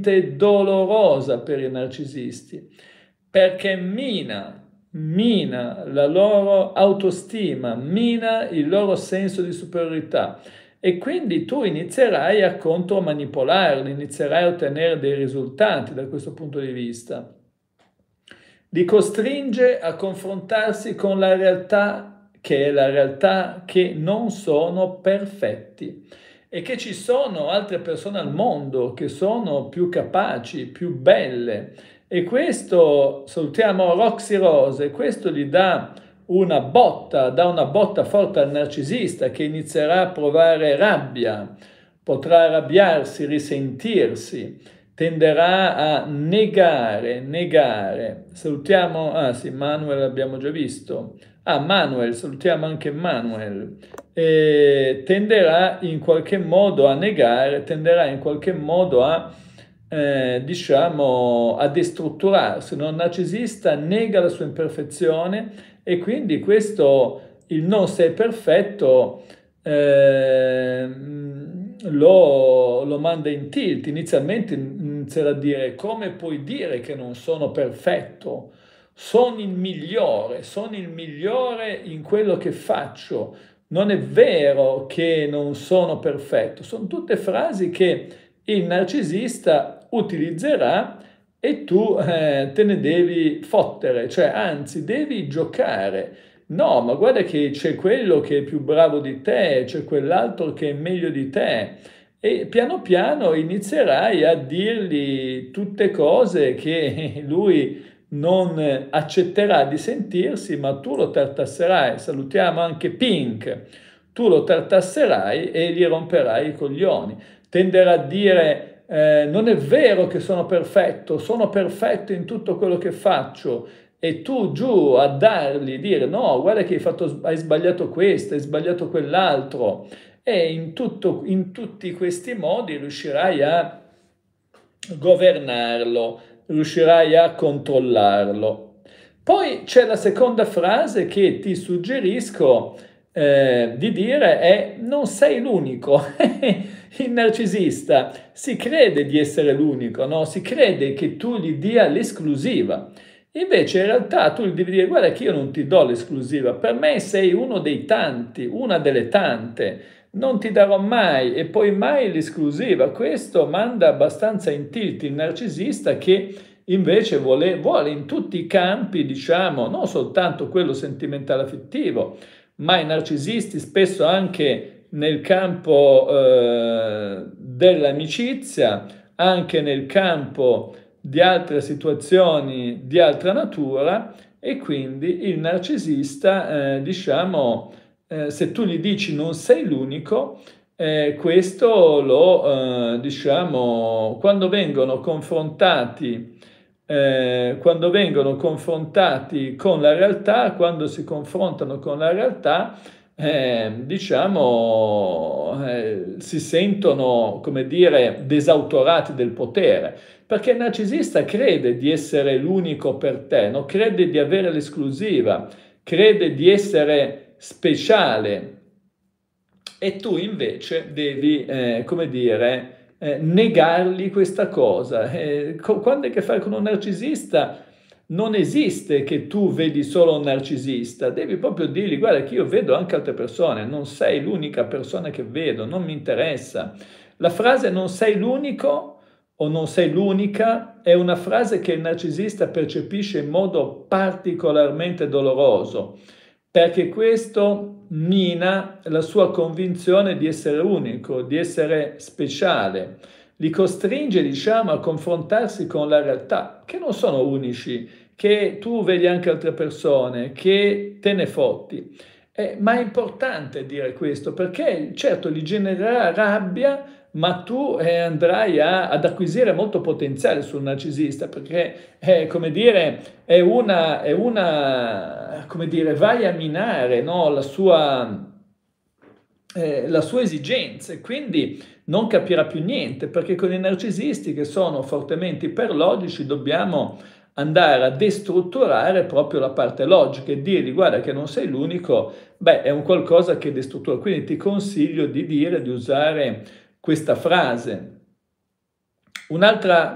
estremamente dolorosa per i narcisisti, perché mina, mina la loro autostima, mina il loro senso di superiorità e quindi tu inizierai a contromanipolarli, inizierai a ottenere dei risultati da questo punto di vista. Li costringe a confrontarsi con la realtà che è la realtà che non sono perfetti e che ci sono altre persone al mondo che sono più capaci, più belle e questo salutiamo Roxy Rose, questo gli dà una botta, dà una botta forte al narcisista che inizierà a provare rabbia, potrà arrabbiarsi, risentirsi, tenderà a negare, negare. Salutiamo, ah sì, Manuel abbiamo già visto. Ah, Manuel, salutiamo anche Manuel. E tenderà in qualche modo a negare, tenderà in qualche modo a eh, diciamo, a destrutturarsi. Un narcisista nega la sua imperfezione e quindi questo, il non sei perfetto, eh, lo, lo manda in tilt. Inizialmente inizierà a dire come puoi dire che non sono perfetto? Sono il migliore, sono il migliore in quello che faccio. Non è vero che non sono perfetto. Sono tutte frasi che il narcisista utilizzerà e tu eh, te ne devi fottere, cioè anzi devi giocare. No, ma guarda che c'è quello che è più bravo di te, c'è quell'altro che è meglio di te. E piano piano inizierai a dirgli tutte cose che lui non accetterà di sentirsi, ma tu lo tartasserai. Salutiamo anche Pink. Tu lo tartasserai e gli romperai i coglioni. Tenderà a dire eh, non è vero che sono perfetto, sono perfetto in tutto quello che faccio e tu giù a dargli, dire no, guarda che hai, fatto, hai sbagliato questo, hai sbagliato quell'altro e in, tutto, in tutti questi modi riuscirai a governarlo, riuscirai a controllarlo. Poi c'è la seconda frase che ti suggerisco eh, di dire è non sei l'unico. Il narcisista si crede di essere l'unico, no? si crede che tu gli dia l'esclusiva. Invece in realtà tu gli devi dire guarda che io non ti do l'esclusiva, per me sei uno dei tanti, una delle tante, non ti darò mai e poi mai l'esclusiva. Questo manda abbastanza in tilt il narcisista che invece vuole, vuole in tutti i campi, diciamo, non soltanto quello sentimentale affettivo, ma i narcisisti spesso anche nel campo eh, dell'amicizia, anche nel campo di altre situazioni di altra natura e quindi il narcisista, eh, diciamo, eh, se tu gli dici non sei l'unico, eh, questo lo, eh, diciamo, quando vengono confrontati eh, quando vengono confrontati con la realtà, quando si confrontano con la realtà, eh, diciamo, eh, si sentono, come dire, desautorati del potere, perché il narcisista crede di essere l'unico per te, no? crede di avere l'esclusiva, crede di essere speciale e tu invece devi, eh, come dire, eh, negargli questa cosa. Eh, quando hai a che fare con un narcisista, non esiste che tu vedi solo un narcisista, devi proprio dirgli guarda che io vedo anche altre persone, non sei l'unica persona che vedo, non mi interessa. La frase non sei l'unico o non sei l'unica è una frase che il narcisista percepisce in modo particolarmente doloroso, perché questo mina la sua convinzione di essere unico, di essere speciale li costringe, diciamo, a confrontarsi con la realtà, che non sono unici, che tu vedi anche altre persone, che te ne fotti. Eh, ma è importante dire questo perché certo gli genererà rabbia, ma tu eh, andrai a, ad acquisire molto potenziale sul narcisista perché, eh, come dire, è una, è una, come dire, vai a minare no, la sua eh, la sua esigenza quindi non capirà più niente perché con i narcisisti che sono fortemente iperlogici dobbiamo andare a destrutturare proprio la parte logica e dirgli guarda che non sei l'unico, beh è un qualcosa che destruttura, quindi ti consiglio di dire, di usare questa frase. Un'altra